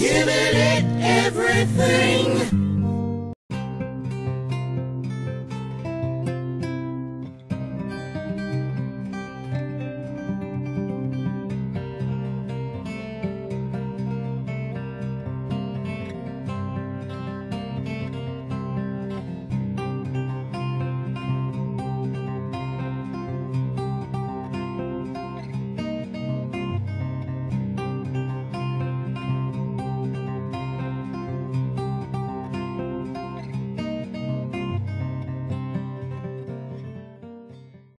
Giving it everything.